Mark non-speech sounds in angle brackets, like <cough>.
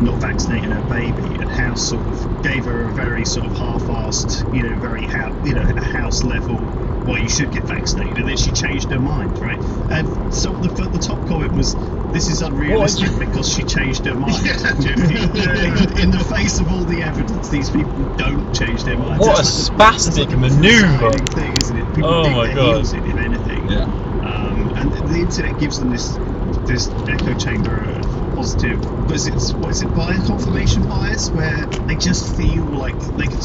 not vaccinating her baby, and House sort of gave her a very sort of half-assed, you know, very house, you know, a House level. Well, you should get vaccinated, and then she changed her mind, right? And so the, the top comment was, "This is unrealistic because she changed her mind." <laughs> in, in the face of all the evidence, these people don't change their minds. What a It's like it's spastic like a manoeuvre. fascinating Thing, isn't it? People Oh dig my their God. heels in, if anything. Yeah. Um, and the internet gives them this this echo chamber of positive. Was it what is it bias confirmation bias where they just feel like they can.